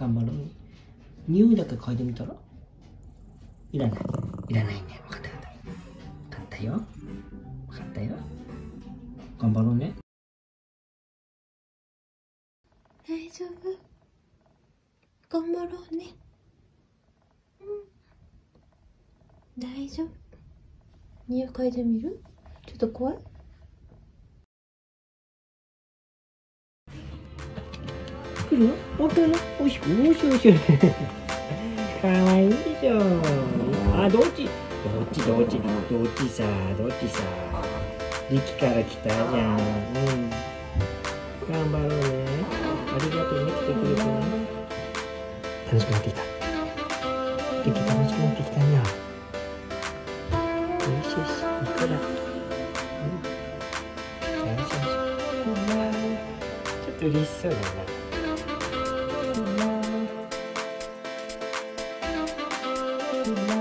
頑張ろう。ね匂いだけ嗅いでみたら？いらない。いらないね。分かった分かった。分かったよ。分かったよ。頑張ろうね。大丈夫。頑張ろうね。うん。大丈夫。匂い嗅いでみる？ちょっと怖い来るの？おいしくおいしいおいしい。かわいいでしょあどっち？どっち？どっち？どっちさ？どっちさ？力から来たじゃん。うん。頑張ろうね。ありがとうね来てくれてね。楽しくなってきた。力楽しくなってきたにゃよしよし行こうだうん。よしよしちょっと嬉しそうだな good.